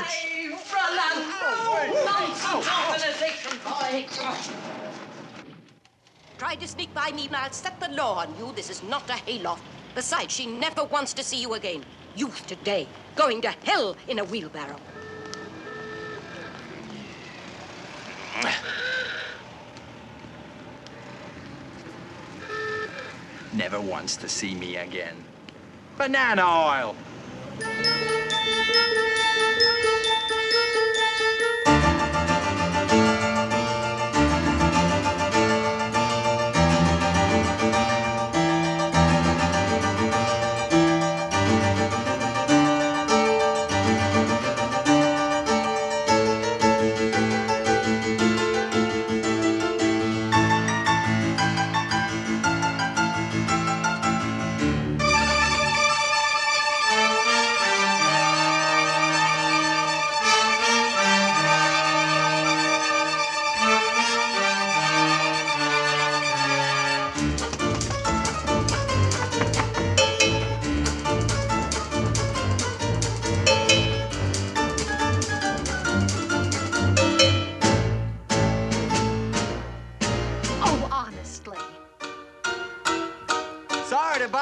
Ouch! Roland! Nice organization, boy! Try to sneak by me and I'll set the law on you. This is not a hayloft. Besides, she never wants to see you again. Youth today, going to hell in a wheelbarrow. Never wants to see me again. Banana oil!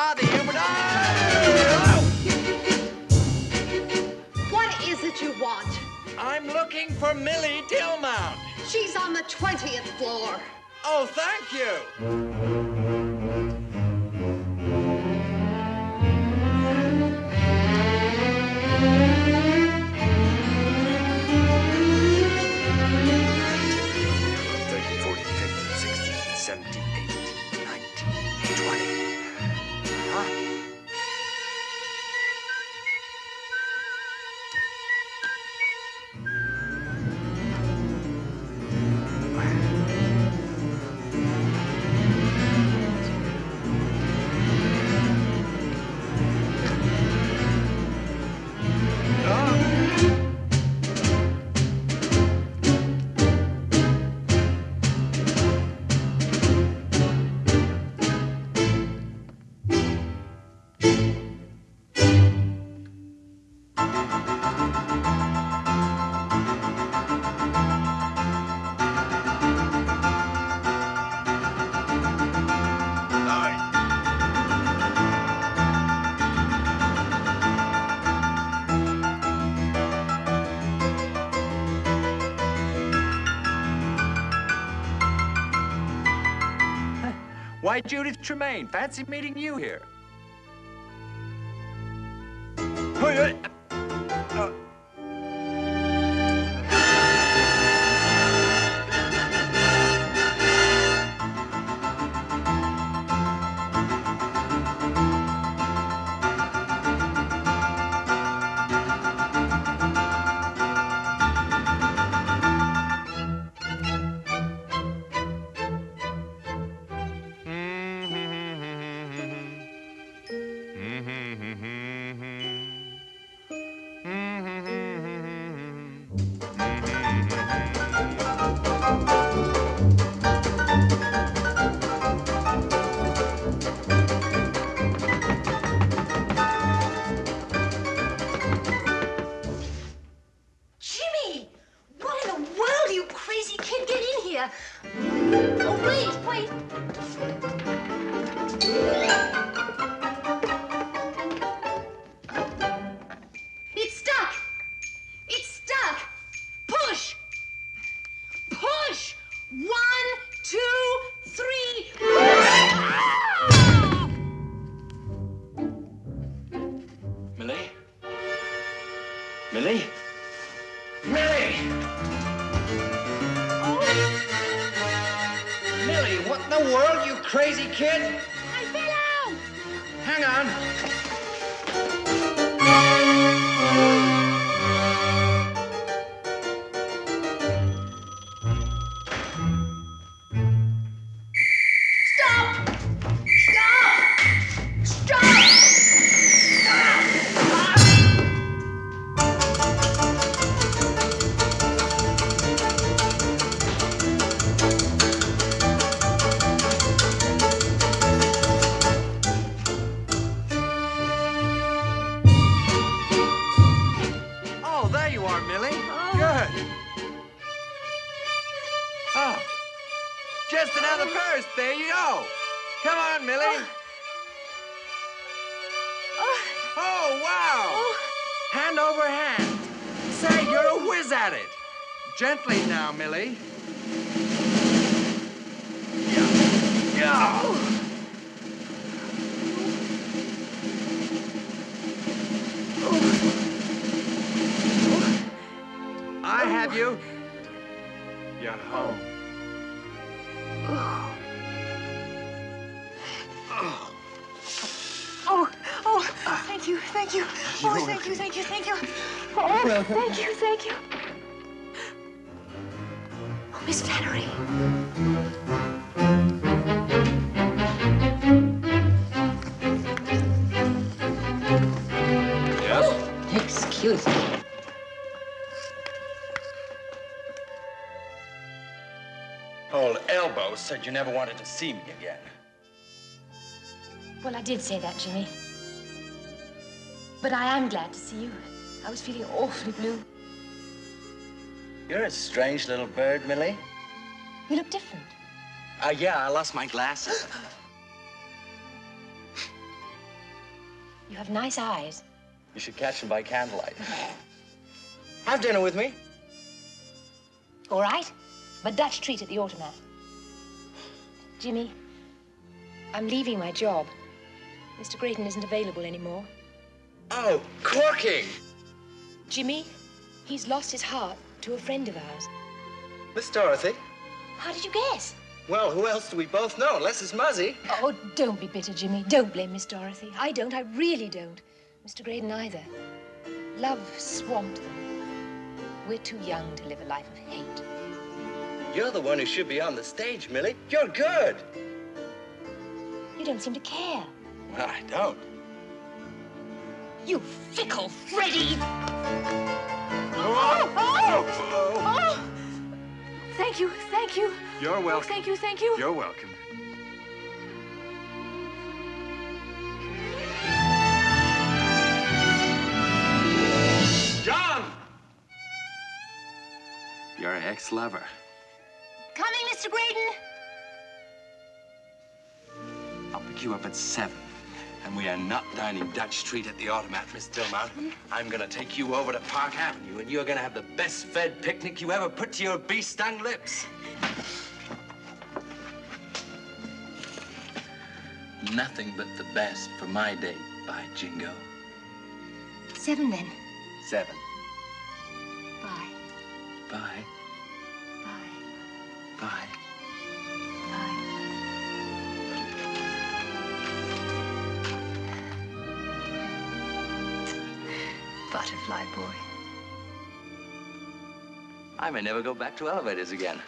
Sorry to bother I... What is it you want? I'm looking for Millie Dillmount. She's on the 20th floor. Oh, thank you. Why, Judith Tremaine, fancy meeting you here. Millie? Millie! Millie, what in the world, you crazy kid? I fell out. Hang on. Just another purse. There you go. Come on, Millie. Oh, oh, oh. oh wow. Hand over hand. Say, you're a whiz at it. Gently now, Millie. Thank you, thank you. Oh, thank you, thank you, thank you. Oh, thank you, thank you. Oh, Miss Flannary. Yes? Excuse me. Old Elbow said you never wanted to see me again. Well, I did say that, Jimmy. But I am glad to see you. I was feeling awfully blue. You're a strange little bird, Millie. You look different. Uh, yeah, I lost my glasses. You have nice eyes. You should catch them by candlelight. Have dinner with me. All right, but Dutch treat at the automat. Jimmy, I'm leaving my job. Mr. Graydon isn't available anymore. Oh, corking! Jimmy, he's lost his heart to a friend of ours. Miss Dorothy. How did you guess? Well, who else do we both know unless it's Muzzy? Oh, don't be bitter, Jimmy. Don't blame Miss Dorothy. I don't. I really don't. Mr. Graydon either. Love swamped them. We're too young to live a life of hate. You're the one who should be on the stage, Millie. You're good. You don't seem to care. Well, I don't. You fickle Freddy! Oh, oh, oh. Oh! Thank you, thank you. You're Oh, welcome. thank you, thank you. You're welcome. John! Your ex-lover. Coming, Mr. Graydon. I'll pick you up at seven. And we are not dining Dutch Street at the automat, Miss Dillmount. I'm gonna take you over to Park Avenue, and you're gonna have the best fed picnic you ever put to your bee-stung lips. Nothing but the best for my date, by Jingo. Seven then. Seven. Bye. Bye. Butterfly boy. I may never go back to elevators again.